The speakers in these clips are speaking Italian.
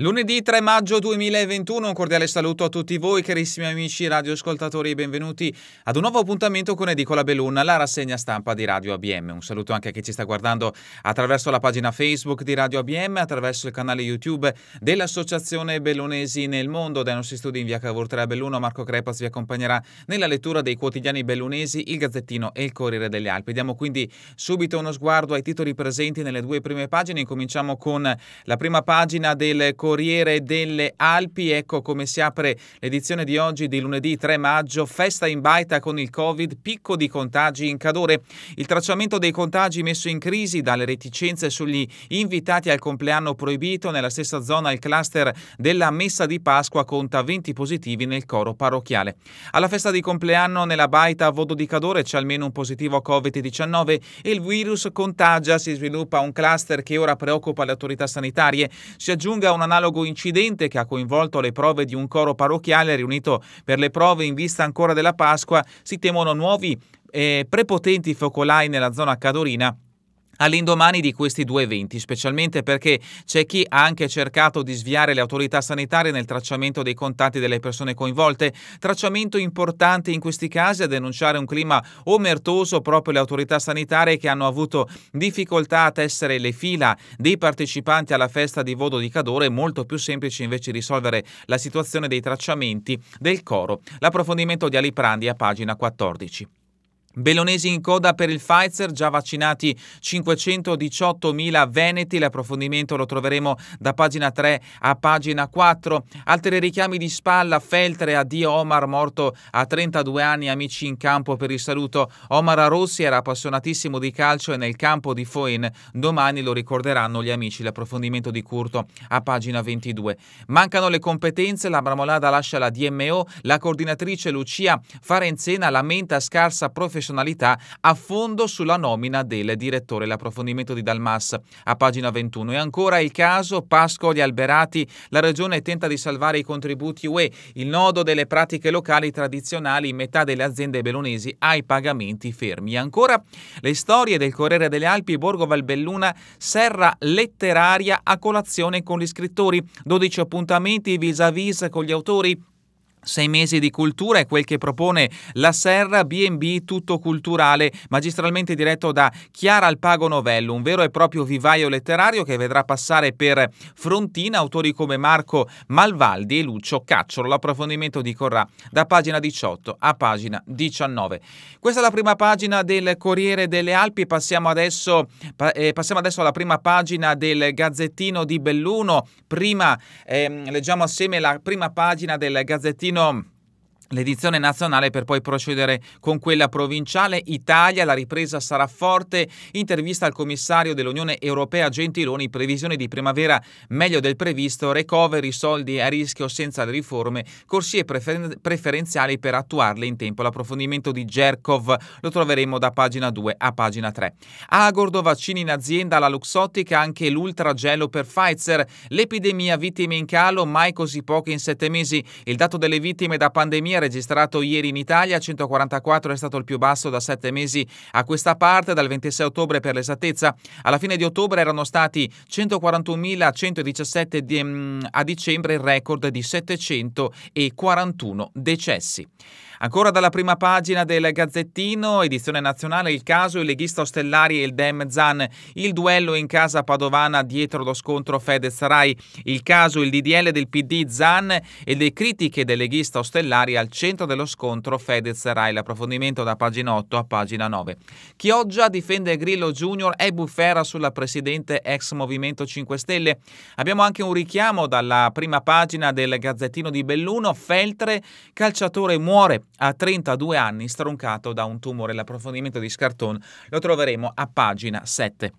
Lunedì 3 maggio 2021, un cordiale saluto a tutti voi carissimi amici radioascoltatori e benvenuti ad un nuovo appuntamento con Edicola Bellun, la rassegna stampa di Radio ABM. Un saluto anche a chi ci sta guardando attraverso la pagina Facebook di Radio ABM, attraverso il canale YouTube dell'Associazione Bellunesi nel Mondo. Dai nostri studi in via Cavour a Belluno, Marco Crepas vi accompagnerà nella lettura dei quotidiani bellunesi, il Gazzettino e il Corriere degli Alpi. Diamo quindi subito uno sguardo ai titoli presenti nelle due prime pagine. Incominciamo con la prima pagina del Corriere Corriere delle Alpi. Ecco come si apre l'edizione di oggi di lunedì 3 maggio. Festa in baita con il Covid, picco di contagi in Cadore. Il tracciamento dei contagi messo in crisi dalle reticenze sugli invitati al compleanno proibito. Nella stessa zona il cluster della messa di Pasqua conta 20 positivi nel coro parrocchiale. Alla festa di compleanno nella baita a Vodo di Cadore c'è almeno un positivo Covid-19 e il virus contagia. Si sviluppa un cluster che ora preoccupa le autorità sanitarie. Si aggiunga un'analisi analogo incidente che ha coinvolto le prove di un coro parrocchiale riunito per le prove in vista ancora della Pasqua, si temono nuovi eh, prepotenti focolai nella zona cadorina all'indomani di questi due eventi, specialmente perché c'è chi ha anche cercato di sviare le autorità sanitarie nel tracciamento dei contatti delle persone coinvolte, tracciamento importante in questi casi a denunciare un clima omertoso proprio le autorità sanitarie che hanno avuto difficoltà a tessere le fila dei partecipanti alla festa di Vodo di Cadore, è molto più semplice invece risolvere la situazione dei tracciamenti del coro. L'approfondimento di Ali Prandi a pagina 14. Bellonesi in coda per il Pfizer, già vaccinati 518.000 veneti, l'approfondimento lo troveremo da pagina 3 a pagina 4. Altri richiami di spalla, Feltre, addio Omar, morto a 32 anni, amici in campo per il saluto. Omar Rossi era appassionatissimo di calcio e nel campo di Foen, domani lo ricorderanno gli amici, l'approfondimento di Curto a pagina 22. Mancano le competenze, la Bramolada lascia la DMO, la coordinatrice Lucia Farenzena lamenta scarsa professionalità professionalità a fondo sulla nomina del direttore. L'approfondimento di Dalmas a pagina 21. E ancora il caso Pascoli Alberati. La regione tenta di salvare i contributi UE. Il nodo delle pratiche locali tradizionali metà delle aziende bellonesi ai pagamenti fermi. Ancora le storie del Corriere delle Alpi, Borgo Valbelluna, serra letteraria a colazione con gli scrittori. 12 appuntamenti vis-à-vis con gli autori sei mesi di cultura è quel che propone la Serra B&B tutto culturale, magistralmente diretto da Chiara Alpago Novello, un vero e proprio vivaio letterario che vedrà passare per frontina autori come Marco Malvaldi e Lucio Cacciolo. L'approfondimento di Corrà da pagina 18 a pagina 19. Questa è la prima pagina del Corriere delle Alpi, passiamo adesso, eh, passiamo adesso alla prima pagina del Gazzettino di Belluno. Prima eh, leggiamo assieme la prima pagina del Gazzettino Martino l'edizione nazionale per poi procedere con quella provinciale. Italia, la ripresa sarà forte. Intervista al commissario dell'Unione Europea Gentiloni, previsioni di primavera meglio del previsto, recovery, soldi a rischio senza le riforme, corsie prefer- preferenziali per attuarle in tempo. L'approfondimento di Gerkov lo troveremo da pagina 2 a pagina 3. Agordo, vaccini in azienda, la Luxottica, anche l'ultragelo per Pfizer, l'epidemia, vittime in calo, mai così poche in sette mesi. Il dato delle vittime da pandemia registrato ieri in Italia, 144 è stato il più basso da sette mesi a questa parte, dal 26 ottobre per l'esattezza. Alla fine di ottobre erano stati 141.117 di, mm, a dicembre il record di 741 decessi. Ancora dalla prima pagina del Gazzettino, edizione nazionale, il caso, il leghista Ostellari e il Dem Zan, il duello in casa padovana dietro lo scontro Fedez-Rai, il caso, il DDL del PD Zan e le critiche del leghista Ostellari al centro dello scontro Fedez-Rai, l'approfondimento da pagina 8 a pagina 9. Chioggia difende Grillo Junior e bufera sulla presidente ex Movimento 5 Stelle. Abbiamo anche un richiamo dalla prima pagina del Gazzettino di Belluno, Feltre, calciatore muore a 32 anni, stroncato da un tumore. L'approfondimento di Scarton lo troveremo a pagina 7.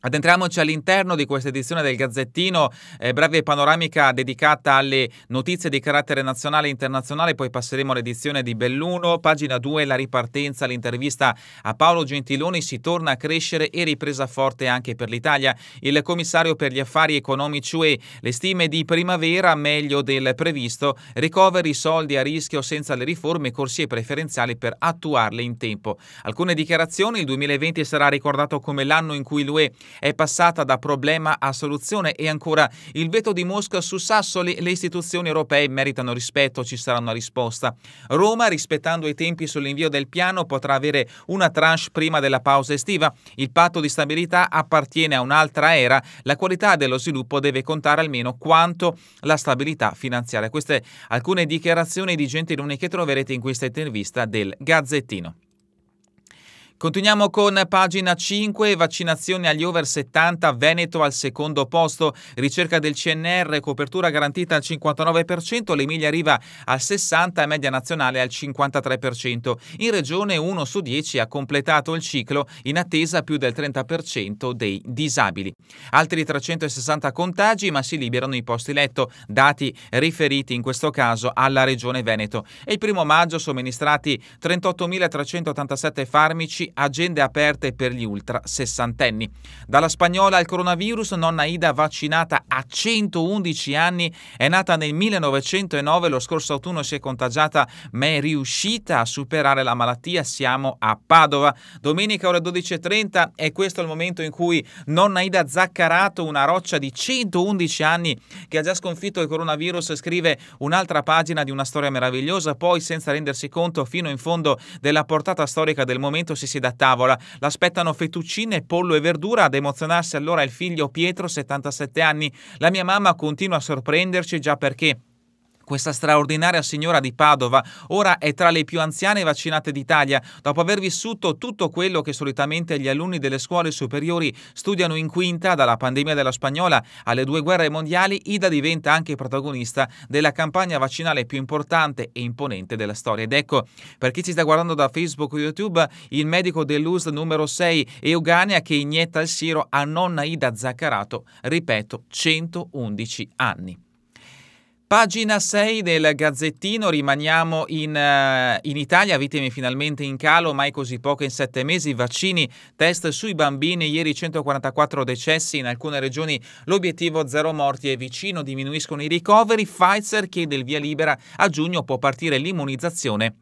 Addentriamoci all'interno di questa edizione del Gazzettino, eh, breve panoramica dedicata alle notizie di carattere nazionale e internazionale, poi passeremo all'edizione di Belluno, pagina 2, la ripartenza, l'intervista a Paolo Gentiloni, si torna a crescere e ripresa forte anche per l'Italia. Il commissario per gli affari economici UE, le stime di primavera meglio del previsto, ricoveri soldi a rischio senza le riforme, corsie preferenziali per attuarle in tempo. Alcune dichiarazioni, il 2020 sarà ricordato come l'anno in cui l'UE è passata da problema a soluzione e ancora il veto di Mosca su Sassoli, le istituzioni europee meritano rispetto, ci sarà una risposta. Roma, rispettando i tempi sull'invio del piano, potrà avere una tranche prima della pausa estiva. Il patto di stabilità appartiene a un'altra era, la qualità dello sviluppo deve contare almeno quanto la stabilità finanziaria. Queste alcune dichiarazioni di Gentiloni che troverete in questa intervista del Gazzettino. Continuiamo con pagina 5, vaccinazioni agli over 70, Veneto al secondo posto, ricerca del CNR, copertura garantita al 59%, l'Emilia arriva al 60% e media nazionale al 53%. In regione 1 su 10 ha completato il ciclo in attesa più del 30% dei disabili. Altri 360 contagi ma si liberano i posti letto, dati riferiti in questo caso alla regione Veneto. E il primo maggio somministrati 38.387 agende aperte per gli ultra sessantenni. Dalla spagnola al coronavirus, nonna Ida vaccinata a 111 anni, è nata nel 1909, lo scorso autunno si è contagiata ma è riuscita a superare la malattia, siamo a Padova. Domenica ore 12.30 è questo il momento in cui nonna Ida Zaccarato, una roccia di 111 anni che ha già sconfitto il coronavirus, scrive un'altra pagina di una storia meravigliosa, poi senza rendersi conto fino in fondo della portata storica del momento si siede a tavola. L'aspettano fettuccine, pollo e verdura. Ad emozionarsi allora il figlio Pietro, 77 anni. La mia mamma continua a sorprenderci già perché questa straordinaria signora di Padova ora è tra le più anziane vaccinate d'Italia, dopo aver vissuto tutto quello che solitamente gli alunni delle scuole superiori studiano in quinta, dalla pandemia della spagnola alle due guerre mondiali, Ida diventa anche protagonista della campagna vaccinale più importante e imponente della storia. Ed ecco, per chi ci sta guardando da Facebook o YouTube, il medico dell'US numero 6, Eugania, che inietta il siro a nonna Ida Zaccarato, ripeto, 111 anni. Pagina 6 del Gazzettino, rimaniamo in, uh, in, Italia, vittime finalmente in calo, mai così poche in sette mesi, vaccini, test sui bambini, ieri 144 decessi, in alcune regioni l'obiettivo zero morti è vicino, diminuiscono i ricoveri, Pfizer chiede il via libera, a giugno può partire l'immunizzazione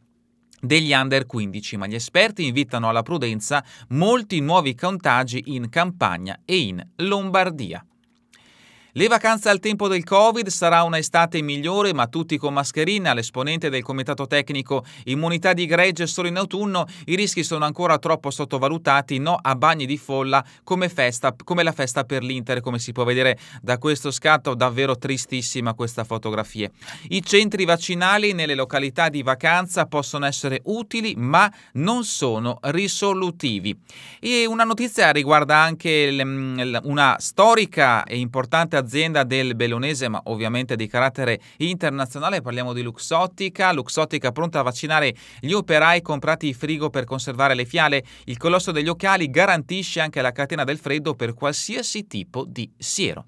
degli under 15, ma gli esperti invitano alla prudenza molti nuovi contagi in Campania e in Lombardia. Le vacanze al tempo del Covid sarà una estate migliore, ma tutti con mascherina. L'esponente del comitato tecnico Immunità di gregge solo in autunno. I rischi sono ancora troppo sottovalutati. No a bagni di folla come, festa, come la festa per l'Inter, come si può vedere da questo scatto. Davvero tristissima questa fotografia. I centri vaccinali nelle località di vacanza possono essere utili, ma non sono risolutivi. E una notizia riguarda anche una storica e importante azienda azienda del Bellonese, ma ovviamente di carattere internazionale. Parliamo di Luxottica. Luxottica pronta a vaccinare gli operai comprati in frigo per conservare le fiale. Il colosso degli occhiali garantisce anche la catena del freddo per qualsiasi tipo di siero.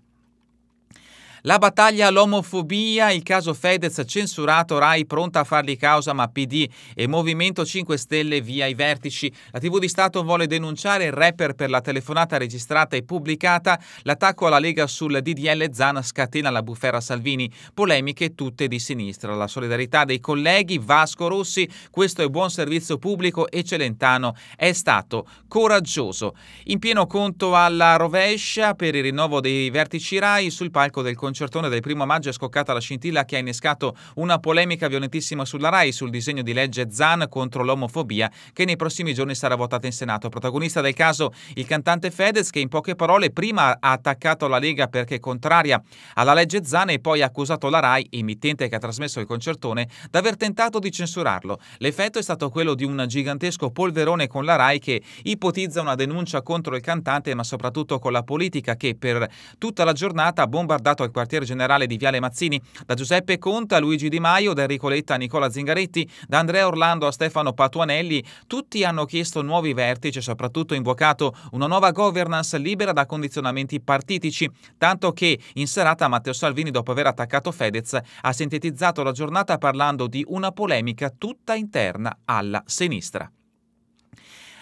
La battaglia all'omofobia, il caso Fedez censurato, Rai pronta a fargli causa ma PD e Movimento 5 Stelle via i vertici. La TV di Stato vuole denunciare il rapper per la telefonata registrata e pubblicata. L'attacco alla Lega sul DDL Zan scatena la bufera Salvini. Polemiche tutte di sinistra. La solidarietà dei colleghi Vasco Rossi, questo è buon servizio pubblico e Celentano è stato coraggioso. In pieno conto alla rovescia per il rinnovo dei vertici Rai sul palco del Consiglio concertone del primo maggio è scoccata la scintilla che ha innescato una polemica violentissima sulla RAI sul disegno di legge ZAN contro l'omofobia che nei prossimi giorni sarà votata in Senato. Protagonista del caso il cantante Fedez che in poche parole prima ha attaccato la Lega perché contraria alla legge ZAN e poi ha accusato la RAI, emittente che ha trasmesso il concertone, d'aver tentato di censurarlo. L'effetto è stato quello di un gigantesco polverone con la RAI che ipotizza una denuncia contro il cantante ma soprattutto con la politica che per tutta la giornata ha bombardato il quartiere generale di Viale Mazzini, da Giuseppe Conta a Luigi Di Maio, da Enrico Letta a Nicola Zingaretti, da Andrea Orlando a Stefano Patuanelli, tutti hanno chiesto nuovi vertici e soprattutto invocato una nuova governance libera da condizionamenti partitici, tanto che in serata Matteo Salvini, dopo aver attaccato Fedez, ha sintetizzato la giornata parlando di una polemica tutta interna alla sinistra.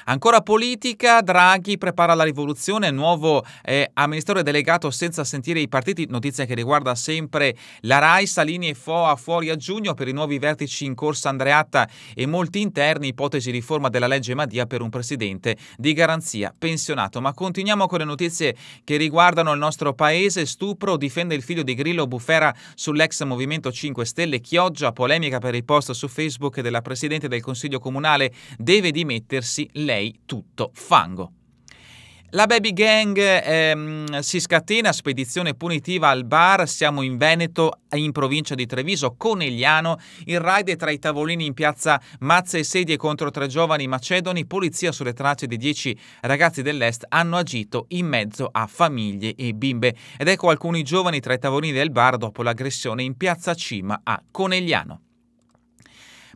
Ancora politica, Draghi prepara la rivoluzione, nuovo eh, amministratore delegato senza sentire i partiti, notizia che riguarda sempre la RAI, Salini e Foa fuori a giugno per i nuovi vertici in corsa Andreatta e molti interni, ipotesi riforma della legge Madia per un presidente di garanzia pensionato. Ma continuiamo con le notizie che riguardano il nostro paese, stupro, difende il figlio di Grillo Bufera sull'ex Movimento 5 Stelle, Chioggia, polemica per il post su Facebook della Presidente del Consiglio Comunale, deve dimettersi lei lei tutto fango. La baby gang ehm, si scatena, spedizione punitiva al bar, siamo in Veneto, in provincia di Treviso, Conegliano, il raid tra i tavolini in piazza Mazze e sedie contro tre giovani macedoni, polizia sulle tracce di dieci ragazzi dell'Est hanno agito in mezzo a famiglie e bimbe. Ed ecco alcuni giovani tra i tavolini del bar dopo l'aggressione in piazza Cima a Conegliano.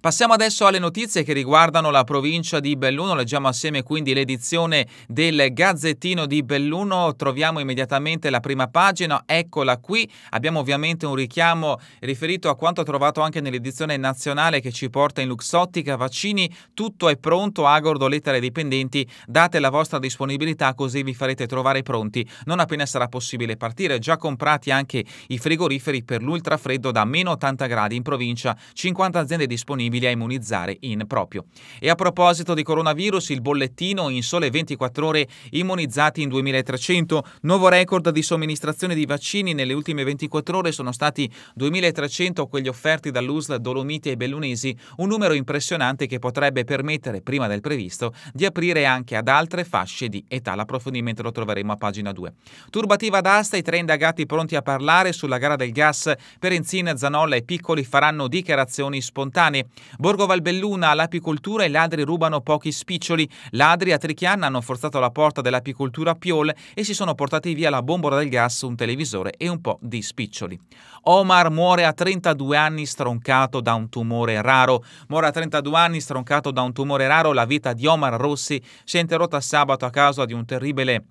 Passiamo adesso alle notizie che riguardano la provincia di Belluno. Leggiamo assieme quindi l'edizione del Gazzettino di Belluno. Troviamo immediatamente la prima pagina, eccola qui. Abbiamo ovviamente un richiamo riferito a quanto trovato anche nell'edizione nazionale che ci porta in Luxottica. Vaccini, tutto è pronto. Agordo, lettere ai dipendenti. Date la vostra disponibilità così vi farete trovare pronti non appena sarà possibile partire. Già comprati anche i frigoriferi per l'ultrafreddo da meno 80 gradi in provincia. 50 aziende disponibili disponibili a immunizzare in proprio. E a proposito di coronavirus, il bollettino in sole 24 ore immunizzati in 2300, nuovo record di somministrazione di vaccini nelle ultime 24 ore sono stati 2300 quelli offerti dall'USL Dolomiti e Bellunesi, un numero impressionante che potrebbe permettere, prima del previsto, di aprire anche ad altre fasce di età. L'approfondimento lo troveremo a pagina 2. Turbativa d'asta, i tre indagati pronti a parlare sulla gara del gas, Perenzin, Zanolla e Piccoli faranno dichiarazioni spontanee. Borgo Valbelluna all'apicoltura i ladri rubano pochi spiccioli. Ladri a Trichian hanno forzato la porta dell'apicoltura Piol e si sono portati via la bombola del gas, un televisore e un po' di spiccioli. Omar muore a 32 anni stroncato da un tumore raro. Muore a 32 anni stroncato da un tumore raro. La vita di Omar Rossi si è interrotta sabato a causa di un terribile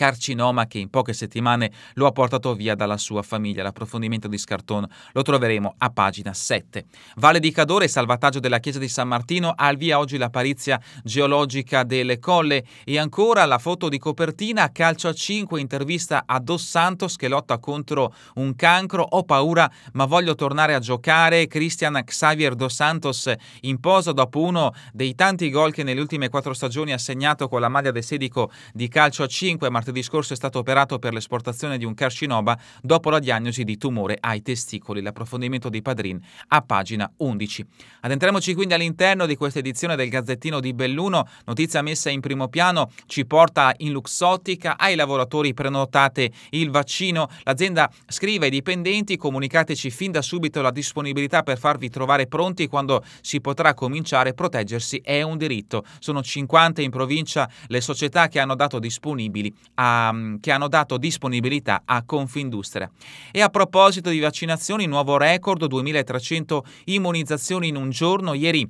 carcinoma che in poche settimane lo ha portato via dalla sua famiglia. L'approfondimento di Scarton lo troveremo a pagina 7. Valle di Cadore, salvataggio della chiesa di San Martino, al via oggi la parizia geologica delle colle e ancora la foto di copertina, calcio a 5, intervista a Dos Santos che lotta contro un cancro, ho paura ma voglio tornare a giocare, Cristian Xavier Dos Santos in posa dopo uno dei tanti gol che nelle ultime quattro stagioni ha segnato con la maglia del sedico di calcio a 5, martedì martedì scorso è stato operato per l'esportazione di un carcinoma dopo la diagnosi di tumore ai testicoli. L'approfondimento di Padrin a pagina 11. Addentriamoci quindi all'interno di questa edizione del Gazzettino di Belluno. Notizia messa in primo piano ci porta in Luxottica. Ai lavoratori prenotate il vaccino. L'azienda scrive ai dipendenti comunicateci fin da subito la disponibilità per farvi trovare pronti quando si potrà cominciare. Proteggersi è un diritto. Sono 50 in provincia le società che hanno dato disponibili a, che hanno dato disponibilità a Confindustria. E a proposito di vaccinazioni, nuovo record, 2300 immunizzazioni in un giorno. Ieri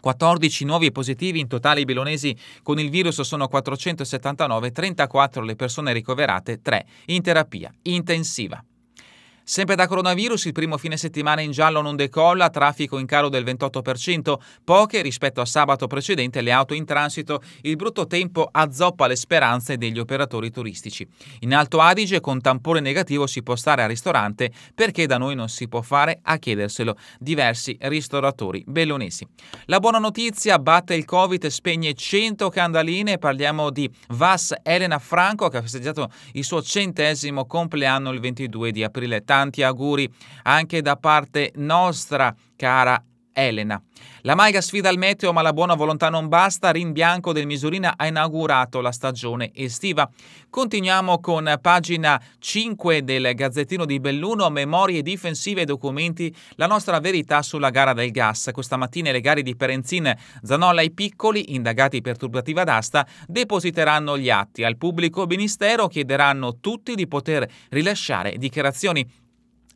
14 nuovi positivi, in totale i bilonesi con il virus sono 479, 34 le persone ricoverate, 3 in terapia intensiva. Sempre da coronavirus, il primo fine settimana in giallo non decolla, traffico in calo del 28%, poche rispetto a sabato precedente le auto in transito, il brutto tempo azzoppa le speranze degli operatori turistici. In Alto Adige con tampone negativo si può stare al ristorante perché da noi non si può fare a chiederselo. Diversi ristoratori bellonesi. La buona notizia, batte il Covid spegne 100 candaline, parliamo di Vas Elena Franco che ha festeggiato il suo centesimo compleanno il 22 di aprile tanti auguri anche da parte nostra, cara Elena. La Maiga sfida il meteo, ma la buona volontà non basta. Rin Bianco del Misurina ha inaugurato la stagione estiva. Continuiamo con pagina 5 del Gazzettino di Belluno, memorie difensive e documenti, la nostra verità sulla gara del gas. Questa mattina le gare di Perenzin, Zanolla e Piccoli, indagati per turbativa d'asta, depositeranno gli atti. Al pubblico ministero chiederanno tutti di poter rilasciare dichiarazioni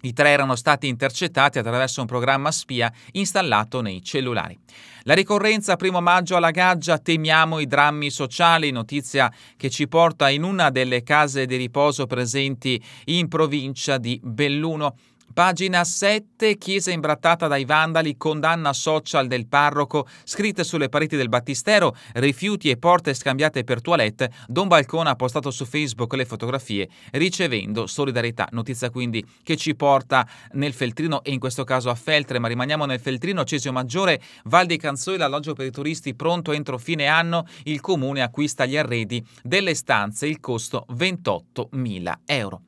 i tre erano stati intercettati attraverso un programma spia installato nei cellulari. La ricorrenza primo maggio alla Gaggia, temiamo i drammi sociali, notizia che ci porta in una delle case di riposo presenti in provincia di Belluno. Pagina 7, chiesa imbrattata dai vandali, condanna social del parroco, scritte sulle pareti del battistero, rifiuti e porte scambiate per toilette, Don Balcone ha postato su Facebook le fotografie ricevendo solidarietà. Notizia quindi che ci porta nel Feltrino e in questo caso a Feltre, ma rimaniamo nel Feltrino, Cesio Maggiore, Val di Canzoi, l'alloggio per i turisti pronto entro fine anno, il comune acquista gli arredi delle stanze, il costo 28.000 euro.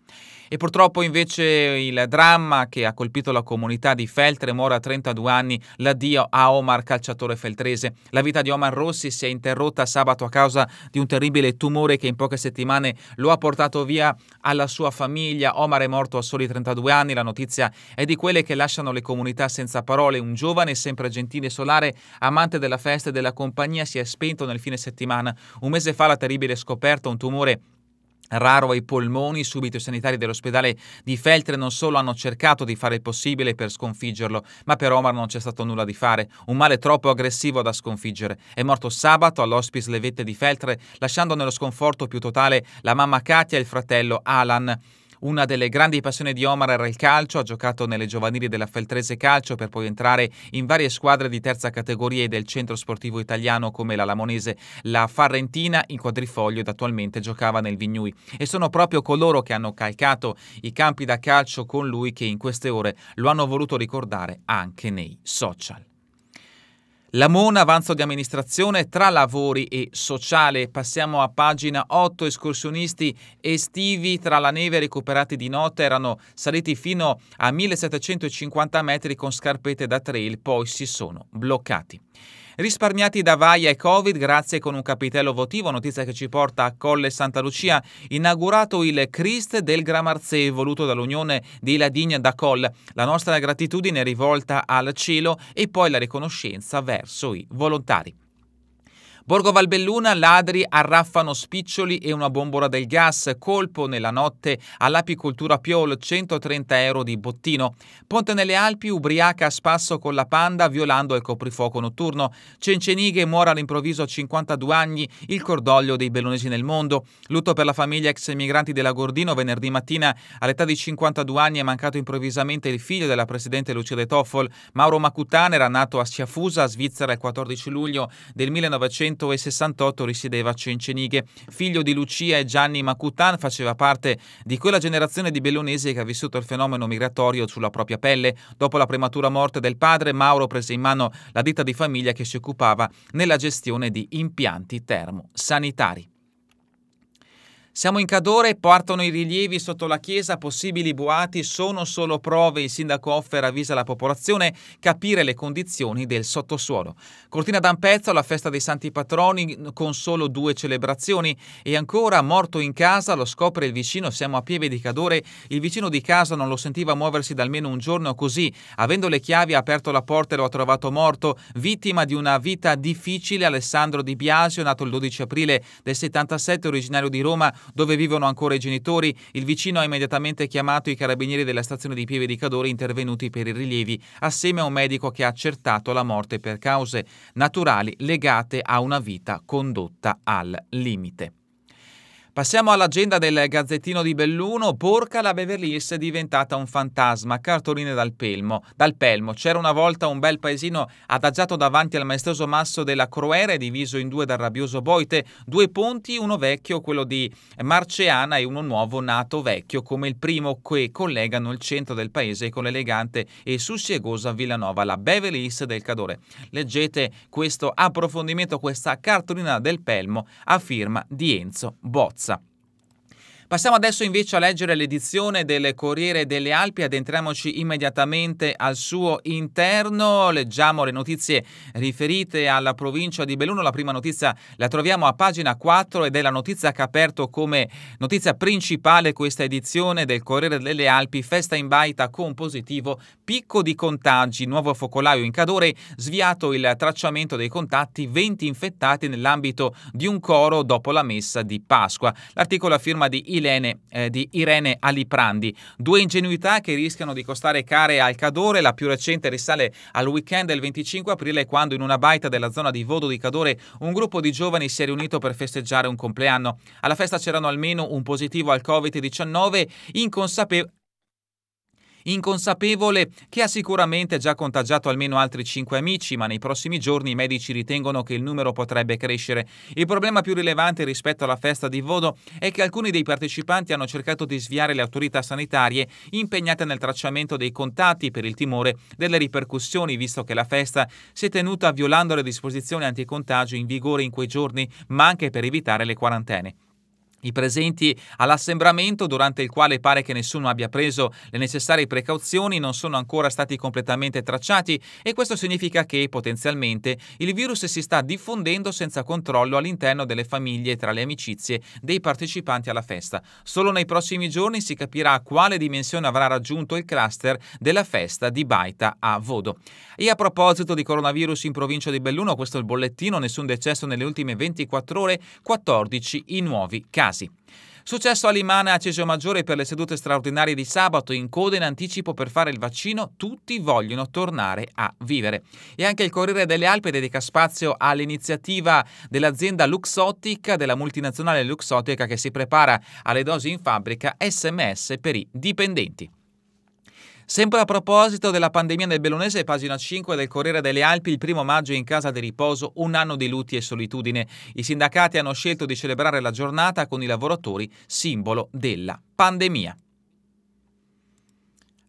E purtroppo invece il dramma che ha colpito la comunità di Feltre muore a 32 anni, l'addio a Omar, calciatore feltrese. La vita di Omar Rossi si è interrotta sabato a causa di un terribile tumore che in poche settimane lo ha portato via alla sua famiglia. Omar è morto a soli 32 anni, la notizia è di quelle che lasciano le comunità senza parole. Un giovane sempre gentile e solare, amante della festa e della compagnia, si è spento nel fine settimana. Un mese fa la terribile scoperta, un tumore raro ai polmoni, subito i sanitari dell'ospedale di Feltre non solo hanno cercato di fare il possibile per sconfiggerlo, ma per Omar non c'è stato nulla di fare, un male troppo aggressivo da sconfiggere. È morto sabato all'Hospice Levette di Feltre, lasciando nello sconforto più totale la mamma Katia e il fratello Alan. Una delle grandi passioni di Omar era il calcio, ha giocato nelle giovanili della Feltrese Calcio per poi entrare in varie squadre di terza categoria e del centro sportivo italiano come la Lamonese, la Farrentina in quadrifoglio ed attualmente giocava nel Vignui. E sono proprio coloro che hanno calcato i campi da calcio con lui che in queste ore lo hanno voluto ricordare anche nei social. La Mona, avanzo di amministrazione tra lavori e sociale. Passiamo a pagina 8. Escursionisti estivi tra la neve recuperati di notte erano saliti fino a 1750 metri con scarpette da trail, poi si sono bloccati. Risparmiati da vaia e Covid grazie con un capitello votivo, notizia che ci porta a Colle Santa Lucia, inaugurato il Christ del Gramarzè voluto dall'Unione di Ladigna da Coll. La nostra gratitudine è rivolta al cielo e poi la riconoscenza verso i volontari. Borgo Valbelluna, ladri arraffano spiccioli e una bombola del gas, colpo nella notte all'apicoltura Piol, 130 euro di bottino. Ponte nelle Alpi, ubriaca a spasso con la panda violando il coprifuoco notturno. Cencenighe muore all'improvviso a 52 anni, il cordoglio dei bellonesi nel mondo. Lutto per la famiglia ex emigranti della Gordino, venerdì mattina all'età di 52 anni è mancato improvvisamente il figlio della presidente Lucia De Toffol. Mauro Macutane era nato a Sciafusa, Svizzera, il 14 luglio del 1900 1968 risiedeva a Cencenighe. Figlio di Lucia e Gianni Macutan, faceva parte di quella generazione di bellonesi che ha vissuto il fenomeno migratorio sulla propria pelle. Dopo la prematura morte del padre, Mauro prese in mano la ditta di famiglia che si occupava nella gestione di impianti termosanitari. Siamo in Cadore, portano i rilievi sotto la chiesa, possibili boati sono solo prove, il sindaco Offer avvisa la popolazione, capire le condizioni del sottosuolo. Cortina d'Ampezzo, la festa dei santi patroni con solo due celebrazioni. E ancora morto in casa, lo scopre il vicino, siamo a Pieve di Cadore, il vicino di casa non lo sentiva muoversi da almeno un giorno così, avendo le chiavi ha aperto la porta e lo ha trovato morto, vittima di una vita difficile, Alessandro Di Biasio, nato il 12 aprile del 77, originario di Roma, dove vivono ancora i genitori, il vicino ha immediatamente chiamato i carabinieri della stazione di Pieve di Cadore intervenuti per i rilievi, assieme a un medico che ha accertato la morte per cause naturali legate a una vita condotta al limite. Passiamo all'agenda del Gazzettino di Belluno. Porca la Beverly Hills è diventata un fantasma. Cartoline dal pelmo. Dal pelmo. C'era una volta un bel paesino adagiato davanti al maestoso masso della Croere, diviso in due dal rabbioso Boite. Due ponti, uno vecchio, quello di Marceana, e uno nuovo nato vecchio, come il primo che collegano il centro del paese con l'elegante e sussiegosa Villanova, la Beverly Hills del Cadore. Leggete questo approfondimento, questa cartolina del pelmo a firma di Enzo Bozzi. разобраться. Passiamo adesso invece a leggere l'edizione del Corriere delle Alpi, addentriamoci immediatamente al suo interno, leggiamo le notizie riferite alla provincia di Belluno, la prima notizia la troviamo a pagina 4 ed è la notizia che ha aperto come notizia principale questa edizione del Corriere delle Alpi, festa in baita con positivo, picco di contagi, nuovo focolaio in Cadore, sviato il tracciamento dei contatti, 20 infettati nell'ambito di un coro dopo la messa di Pasqua. L'articolo a firma di Ilene, eh, di Irene Aliprandi. Due ingenuità che rischiano di costare care al Cadore. La più recente risale al weekend del 25 aprile, quando in una baita della zona di Vodo di Cadore un gruppo di giovani si è riunito per festeggiare un compleanno. Alla festa c'erano almeno un positivo al Covid-19 inconsapevole Inconsapevole che ha sicuramente già contagiato almeno altri 5 amici, ma nei prossimi giorni i medici ritengono che il numero potrebbe crescere. Il problema più rilevante rispetto alla festa di Vodo è che alcuni dei partecipanti hanno cercato di sviare le autorità sanitarie impegnate nel tracciamento dei contatti per il timore delle ripercussioni, visto che la festa si è tenuta violando le disposizioni anticontagio in vigore in quei giorni, ma anche per evitare le quarantene. I presenti all'assembramento, durante il quale pare che nessuno abbia preso le necessarie precauzioni, non sono ancora stati completamente tracciati e questo significa che potenzialmente il virus si sta diffondendo senza controllo all'interno delle famiglie e tra le amicizie dei partecipanti alla festa. Solo nei prossimi giorni si capirà quale dimensione avrà raggiunto il cluster della festa di Baita a Vodo. E a proposito di coronavirus in provincia di Belluno, questo è il bollettino, nessun decesso nelle ultime 24 ore, 14 i nuovi casi casi. Successo a Limana a Cesio Maggiore per le sedute straordinarie di sabato, in coda in anticipo per fare il vaccino, tutti vogliono tornare a vivere. E anche il Corriere delle Alpi dedica spazio all'iniziativa dell'azienda Luxottica, della multinazionale Luxottica che si prepara alle dosi in fabbrica SMS per i dipendenti. Sempre a proposito della pandemia nel Bellunese, pagina 5 del Corriere delle Alpi, il primo maggio in casa di riposo, un anno di lutti e solitudine. I sindacati hanno scelto di celebrare la giornata con i lavoratori, simbolo della pandemia.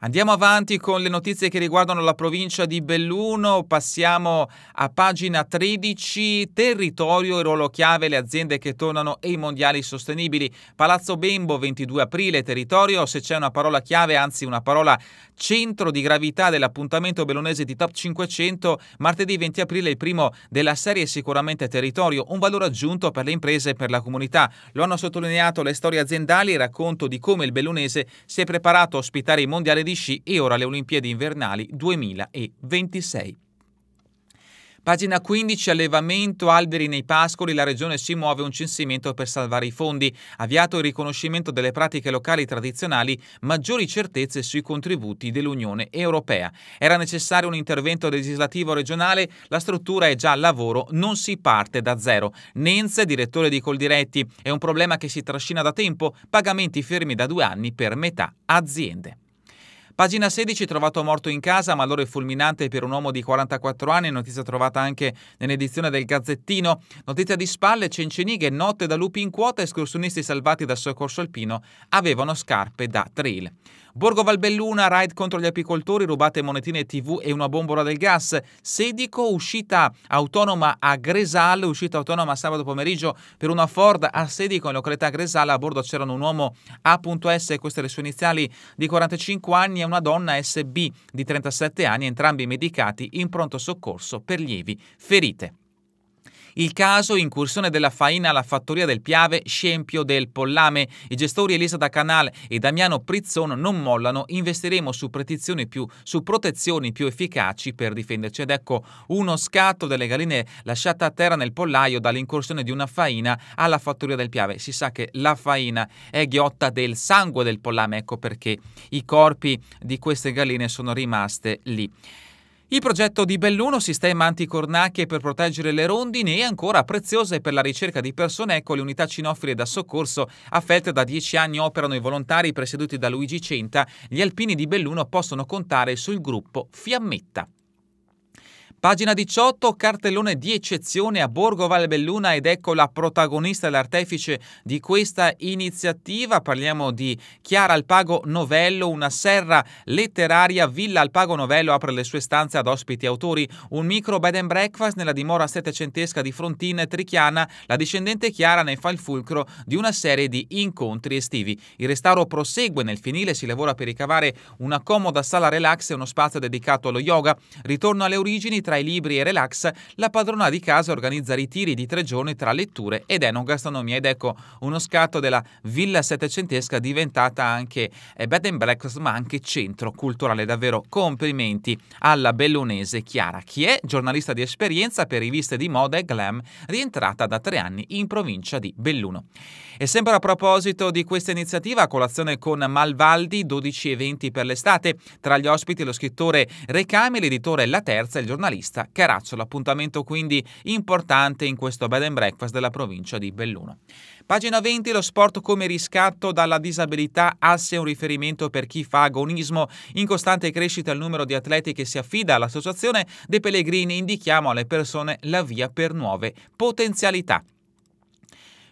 Andiamo avanti con le notizie che riguardano la provincia di Belluno, passiamo a pagina 13, territorio e ruolo chiave, le aziende che tornano e i mondiali sostenibili. Palazzo Bembo 22 aprile, territorio, se c'è una parola chiave, anzi una parola centro di gravità dell'appuntamento bellunese di Top 500, martedì 20 aprile il primo della serie sicuramente territorio, un valore aggiunto per le imprese e per la comunità. Lo hanno sottolineato le storie aziendali il racconto di come il bellunese si è preparato a ospitare i mondiali di di sci e ora le Olimpiadi invernali 2026. Pagina 15, allevamento, alberi nei pascoli, la regione si muove un censimento per salvare i fondi, avviato il riconoscimento delle pratiche locali tradizionali, maggiori certezze sui contributi dell'Unione Europea. Era necessario un intervento legislativo regionale, la struttura è già al lavoro, non si parte da zero. Nenze, direttore di Coldiretti, è un problema che si trascina da tempo, pagamenti fermi da due anni per metà aziende. Pagina 16, trovato morto in casa, malore fulminante per un uomo di 44 anni, notizia trovata anche nell'edizione del Gazzettino. Notizia di spalle, Cencenighe, notte da lupi in quota, escursionisti salvati dal soccorso alpino avevano scarpe da trail. Borgo Valbelluna, raid contro gli apicoltori, rubate monetine TV e una bombola del gas. Sedico, uscita autonoma a Gresal, uscita autonoma sabato pomeriggio per una Ford a Sedico in località Gresal. A bordo c'erano un uomo A.S, queste le sue iniziali, di 45 anni e una donna SB di 37 anni, entrambi medicati in pronto soccorso per lievi ferite. Il caso incursione della faina alla fattoria del Piave, scempio del Pollame. I gestori Elisa da Canal e Damiano Prizzon non mollano, investiremo su, più, su protezioni più efficaci per difenderci. Ed ecco uno scatto delle galline lasciate a terra nel pollaio dall'incursione di una faina alla fattoria del Piave. Si sa che la faina è ghiotta del sangue del pollame, ecco perché i corpi di queste galline sono rimaste lì. Il progetto di Belluno, sistema anticornacchie per proteggere le rondini e ancora preziose per la ricerca di persone, ecco le unità cinofile da soccorso a Feltre da dieci anni operano i volontari presieduti da Luigi Centa. Gli alpini di Belluno possono contare sul gruppo Fiammetta. Pagina 18, cartellone di eccezione a Borgo Valbelluna ed ecco la protagonista e l'artefice di questa iniziativa. Parliamo di Chiara Alpago Novello, una serra letteraria. Villa Alpago Novello apre le sue stanze ad ospiti autori. Un micro bed and breakfast nella dimora settecentesca di Frontin Trichiana. La discendente Chiara ne fa il fulcro di una serie di incontri estivi. Il restauro prosegue nel finile, si lavora per ricavare una comoda sala relax e uno spazio dedicato allo yoga. Ritorno alle origini tra i libri e relax, la padrona di casa organizza ritiri di tre giorni tra letture ed enogastronomia ed ecco uno scatto della villa settecentesca diventata anche eh, bed and breakfast ma anche centro culturale. Davvero complimenti alla bellunese Chiara, chi è giornalista di esperienza per riviste di moda e glam, rientrata da tre anni in provincia di Belluno. E sempre a proposito di questa iniziativa, colazione con Malvaldi, 12 eventi per l'estate, tra gli ospiti lo scrittore Recami, l'editore La Terza e il giornalista Battista Caraccio. L'appuntamento quindi importante in questo bed and breakfast della provincia di Belluno. Pagina 20, lo sport come riscatto dalla disabilità, asse un riferimento per chi fa agonismo. In costante crescita il numero di atleti che si affida all'Associazione dei Pellegrini, indichiamo alle persone la via per nuove potenzialità.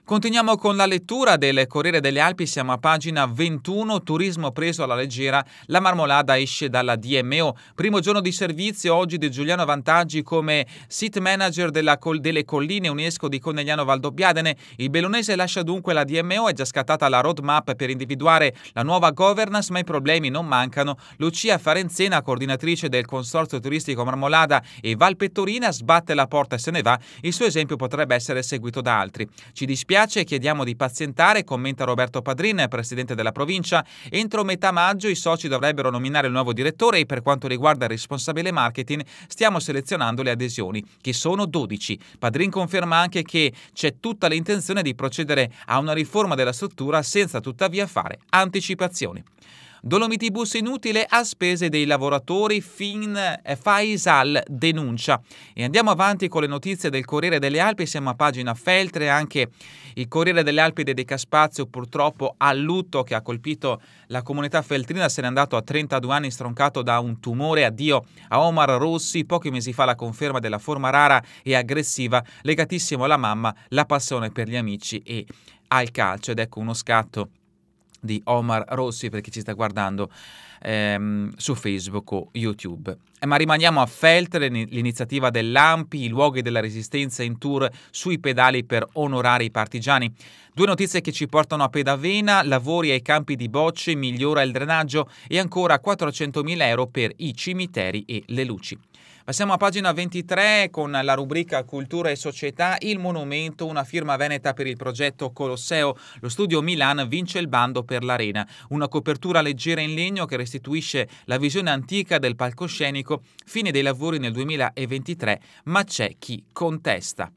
Continuiamo con la lettura del Corriere delle Alpi, siamo a pagina 21, turismo preso alla leggera, la marmolada esce dalla DMO. Primo giorno di servizio oggi di Giuliano Vantaggi come site manager col- delle colline UNESCO di Conegliano Valdobbiadene. Il bellunese lascia dunque la DMO, è già scattata la roadmap per individuare la nuova governance, ma i problemi non mancano. Lucia Farenzena, coordinatrice del consorzio turistico Marmolada e Valpettorina, sbatte la porta e se ne va. Il suo esempio potrebbe essere seguito da altri. Ci dispiace dispiace, chiediamo di pazientare, commenta Roberto Padrin, presidente della provincia. Entro metà maggio i soci dovrebbero nominare il nuovo direttore e per quanto riguarda il responsabile marketing stiamo selezionando le adesioni, che sono 12. Padrin conferma anche che c'è tutta l'intenzione di procedere a una riforma della struttura senza tuttavia fare anticipazioni. Dolomiti bus inutile a spese dei lavoratori, fin eh, Faisal denuncia. E andiamo avanti con le notizie del Corriere delle Alpi, siamo a pagina Feltre, anche il Corriere delle Alpi dedica spazio purtroppo al lutto che ha colpito la comunità feltrina, se n'è andato a 32 anni stroncato da un tumore, addio a Omar Rossi, pochi mesi fa la conferma della forma rara e aggressiva, legatissimo alla mamma, la passione per gli amici e al calcio ed ecco uno scatto di Omar Rossi per chi ci sta guardando ehm, su Facebook o YouTube. Eh, ma rimaniamo a Feltre, l'iniziativa dell'AMPI, i luoghi della resistenza in tour sui pedali per onorare i partigiani. Due notizie che ci portano a Pedavena, lavori ai campi di bocce, migliora il drenaggio e ancora 400.000 euro per i cimiteri e le luci. Passiamo a pagina 23 con la rubrica Cultura e Società, il monumento, una firma veneta per il progetto Colosseo. Lo studio Milan vince il bando per l'Arena, una copertura leggera in legno che restituisce la visione antica del palcoscenico, fine dei lavori nel 2023, ma c'è chi contesta.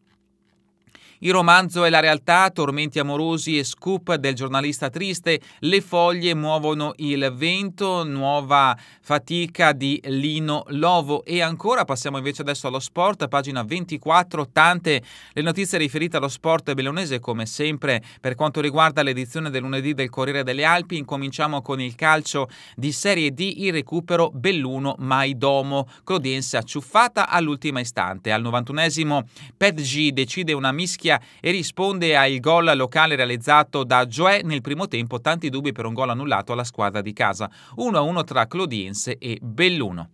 Il romanzo è la realtà, tormenti amorosi e scoop del giornalista triste, le foglie muovono il vento, nuova fatica di Lino Lovo. E ancora passiamo invece adesso allo sport, pagina 24, tante le notizie riferite allo sport bellonese come sempre per quanto riguarda l'edizione del lunedì del Corriere delle Alpi, incominciamo con il calcio di Serie D, il recupero Belluno Maidomo, Clodiense acciuffata all'ultima istante, al 91esimo Pedg decide una mischia Italia e risponde al gol locale realizzato da Joè nel primo tempo, tanti dubbi per un gol annullato alla squadra di casa, 1-1 tra Clodiense e Belluno.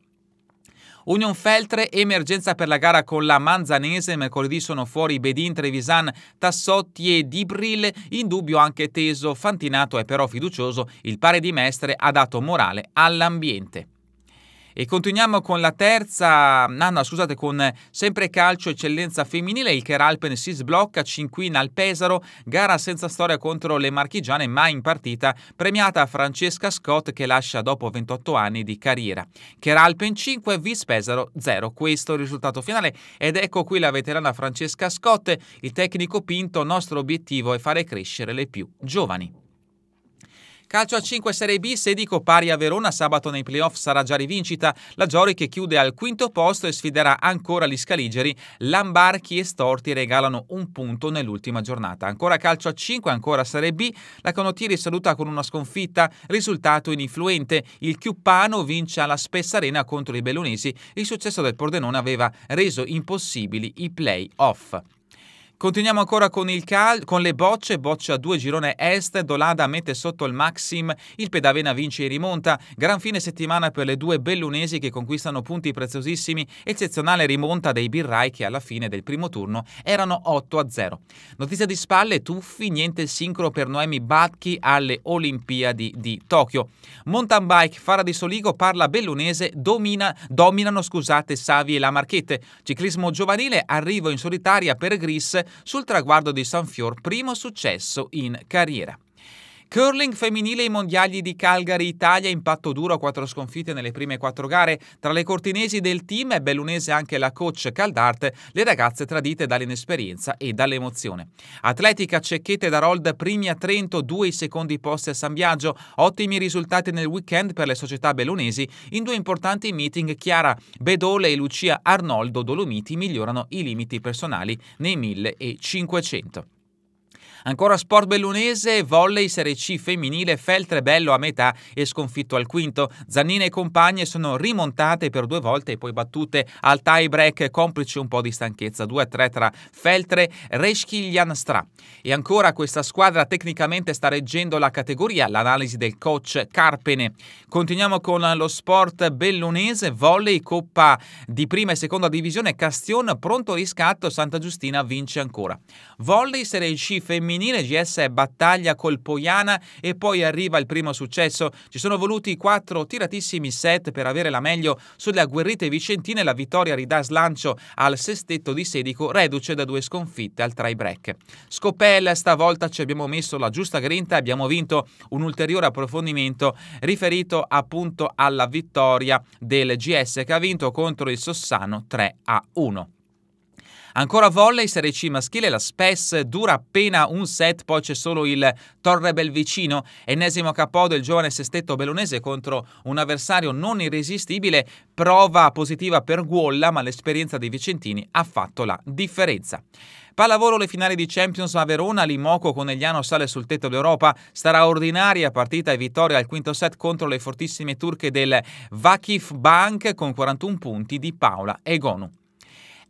Union Feltre, emergenza per la gara con la Manzanese, mercoledì sono fuori Bedin, Trevisan, Tassotti e Dibril, in dubbio anche Teso, Fantinato è però fiducioso, il pare di Mestre ha dato morale all'ambiente. E continuiamo con la terza, no, no, scusate, con sempre calcio eccellenza femminile, il Keralpen si sblocca, cinquina al Pesaro, gara senza storia contro le marchigiane, mai in partita, premiata Francesca Scott che lascia dopo 28 anni di carriera. Keralpen 5, Vis Pesaro 0, questo è il risultato finale ed ecco qui la veterana Francesca Scott, il tecnico Pinto, nostro obiettivo è fare crescere le più giovani. Calcio a 5 Serie B, Sedico pari a Verona, sabato nei playoff sarà già rivincita, la Giori che chiude al quinto posto e sfiderà ancora gli Scaligeri, Lambarchi e Storti regalano un punto nell'ultima giornata. Ancora calcio a 5, ancora Serie B, la Canottieri saluta con una sconfitta, risultato ininfluente, il Chiuppano vince alla Spessa Arena contro i Bellunesi, il successo del Pordenone aveva reso impossibili i play-off. Continuiamo ancora con, il cal- con le bocce, boccia 2 girone est, Dolada mette sotto il Maxim, il Pedavena vince e rimonta, gran fine settimana per le due bellunesi che conquistano punti preziosissimi, eccezionale rimonta dei birrai che alla fine del primo turno erano 8 a 0. Notizia di spalle, tuffi, niente sincro per Noemi Batchi alle Olimpiadi di Tokyo. Mountain bike, Fara di Soligo parla bellunese, domina, dominano scusate Savi e la Marchette. Ciclismo giovanile, arrivo in solitaria per Gris sul traguardo di San Fior, primo successo in carriera. Curling femminile ai mondiali di Calgary Italia, impatto duro, quattro sconfitte nelle prime quattro gare. Tra le cortinesi del team è bellunese anche la coach Caldart, le ragazze tradite dall'inesperienza e dall'emozione. Atletica Cecchete da Rold, primi a Trento, due i secondi posti a San Biagio, ottimi risultati nel weekend per le società bellunesi. In due importanti meeting Chiara Bedole e Lucia Arnoldo Dolomiti migliorano i limiti personali nei 1500. Ancora sport bellunese, volley Serie C femminile, Feltre bello a metà e sconfitto al quinto. Zannine e compagne sono rimontate per due volte e poi battute al tie break, complice un po' di stanchezza. 2-3 tra Feltre e Stra. E ancora questa squadra tecnicamente sta reggendo la categoria, l'analisi del coach Carpene. Continuiamo con lo sport bellunese, volley, coppa di prima e seconda divisione, Castion, pronto riscatto, Santa Giustina vince ancora. Volley Serie C femminile femminile, GS battaglia col Poiana e poi arriva il primo successo. Ci sono voluti quattro tiratissimi set per avere la meglio sulle agguerrite vicentine. La vittoria ridà slancio al sestetto di Sedico, reduce da due sconfitte al tie break. Scopel, stavolta ci abbiamo messo la giusta grinta e abbiamo vinto un ulteriore approfondimento riferito appunto alla vittoria del GS che ha vinto contro il Sossano 3 a 1. Ancora volley, Serie C maschile, la SPES dura appena un set, poi c'è solo il Torre Belvicino, ennesimo capo del giovane sestetto bellunese contro un avversario non irresistibile, prova positiva per Guolla, ma l'esperienza dei vicentini ha fatto la differenza. Pallavolo le finali di Champions a Verona, Limoco Conegliano sale sul tetto d'Europa, starà ordinaria partita e vittoria al quinto set contro le fortissime turche del Vakif Bank con 41 punti di Paola Egonu.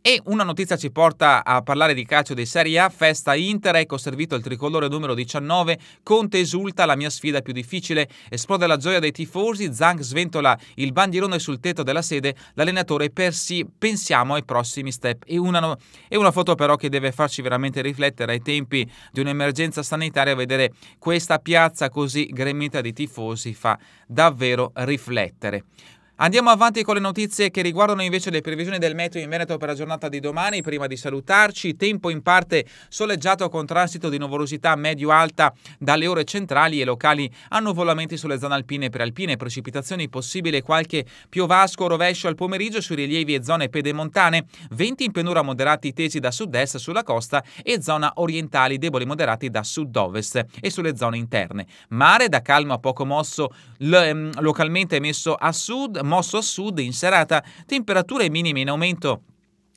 E una notizia ci porta a parlare di calcio di Serie A, festa Inter, ecco servito il tricolore numero 19, Conte esulta, la mia sfida più difficile, esplode la gioia dei tifosi, Zang sventola il bandierone sul tetto della sede, l'allenatore persi, pensiamo ai prossimi step. E una, e una foto però che deve farci veramente riflettere ai tempi di un'emergenza sanitaria, vedere questa piazza così gremita di tifosi fa davvero riflettere. Andiamo avanti con le notizie che riguardano invece le previsioni del meteo in Veneto per la giornata di domani. Prima di salutarci, tempo in parte soleggiato con transito di nuvolosità medio-alta dalle ore centrali e locali annuvolamenti sulle zone alpine e prealpine, precipitazioni possibile qualche piovasco rovescio al pomeriggio sui rilievi e zone pedemontane, venti in pianura moderati tesi da sud-est sulla costa e zona orientali deboli moderati da sud-ovest e sulle zone interne. Mare da calmo a poco mosso l- localmente messo a sud, mosso a sud in serata, temperature minime in aumento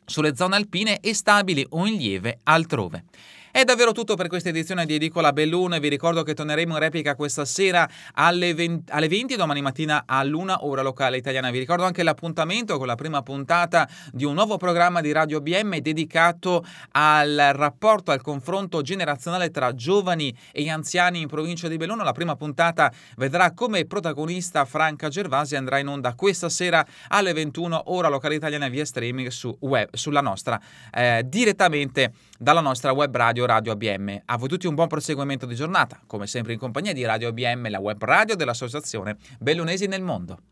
sulle zone alpine e stabili o in lieve altrove. È davvero tutto per questa edizione di Edicola Belluna. Vi ricordo che torneremo in replica questa sera alle 20, alle 20 domani mattina all'1 ora locale italiana. Vi ricordo anche l'appuntamento con la prima puntata di un nuovo programma di Radio BM dedicato al rapporto, al confronto generazionale tra giovani e anziani in provincia di Belluno. La prima puntata vedrà come protagonista Franca Gervasi andrà in onda questa sera alle 21 ora locale italiana via streaming su web, sulla nostra eh, direttamente dalla nostra web radio Radio ABM. A voi tutti un buon proseguimento di giornata, come sempre in compagnia di Radio ABM, la web radio dell'Associazione Bellunesi nel Mondo.